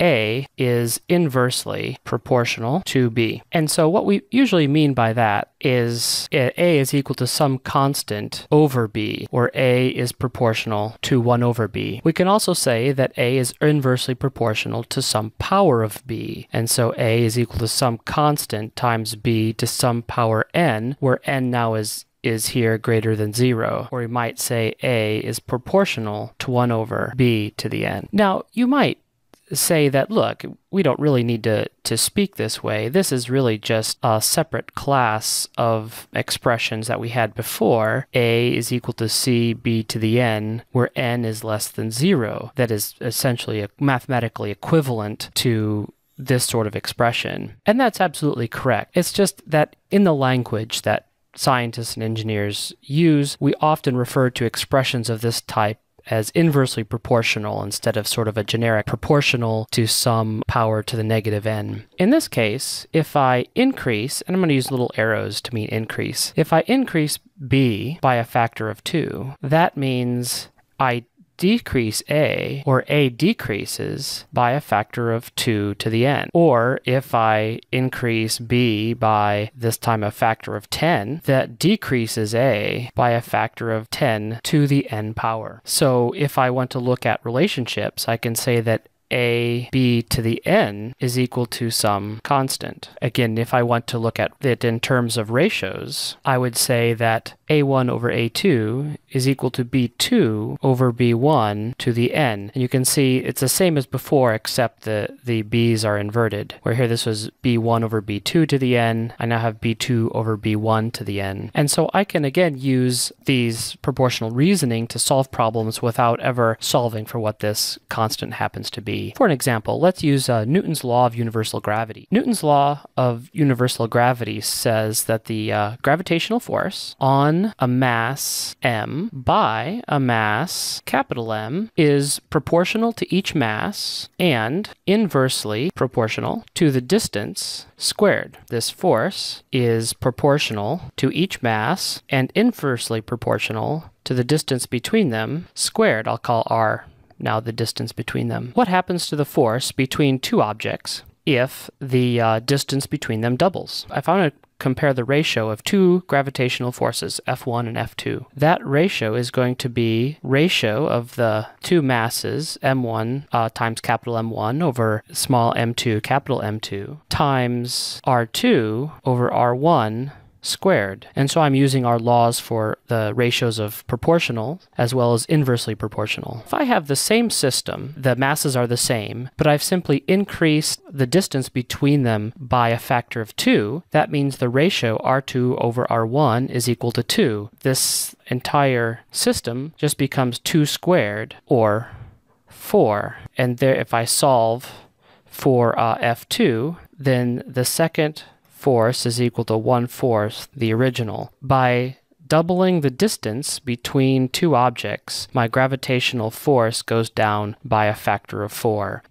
A is inversely proportional to B. And so what we usually mean by that is eh, A is equal to some constant over B, or A is proportional to 1 over B. We can also say that A is inversely proportional to some power of B. And so A is equal to some constant times B to some power n, where n now is is here greater than 0, or we might say a is proportional to 1 over b to the n. Now, you might say that, look, we don't really need to, to speak this way. This is really just a separate class of expressions that we had before. A is equal to C, B to the N, where N is less than zero. That is essentially mathematically equivalent to this sort of expression. And that's absolutely correct. It's just that in the language that scientists and engineers use, we often refer to expressions of this type as inversely proportional instead of sort of a generic proportional to some power to the negative n. In this case, if I increase, and I'm going to use little arrows to mean increase, if I increase b by a factor of 2, that means I decrease a, or a decreases by a factor of 2 to the n. Or if I increase b by this time a factor of 10, that decreases a by a factor of 10 to the n power. So if I want to look at relationships, I can say that a b to the n is equal to some constant. Again, if I want to look at it in terms of ratios, I would say that a1 over a2 is equal to b2 over b1 to the n. And you can see it's the same as before except the, the b's are inverted. Where here this was b1 over b2 to the n, I now have b2 over b1 to the n. And so I can again use these proportional reasoning to solve problems without ever solving for what this constant happens to be. For an example, let's use uh, Newton's law of universal gravity. Newton's law of universal gravity says that the uh, gravitational force on a mass m by a mass capital M is proportional to each mass and inversely proportional to the distance squared. This force is proportional to each mass and inversely proportional to the distance between them squared. I'll call r now the distance between them. What happens to the force between two objects if the uh, distance between them doubles? If I want to compare the ratio of two gravitational forces, F1 and F2. That ratio is going to be ratio of the two masses, m1 uh, times capital M1 over small m2 capital M2 times r2 over r1 squared. And so I'm using our laws for the ratios of proportional as well as inversely proportional. If I have the same system, the masses are the same, but I've simply increased the distance between them by a factor of 2, that means the ratio R2 over R1 is equal to 2. This entire system just becomes 2 squared or 4. And there if I solve for uh, F2, then the second force is equal to 1 fourth the original. By doubling the distance between two objects, my gravitational force goes down by a factor of 4.